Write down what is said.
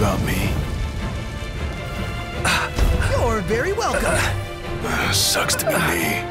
about me. You're very welcome. Uh, sucks to be me.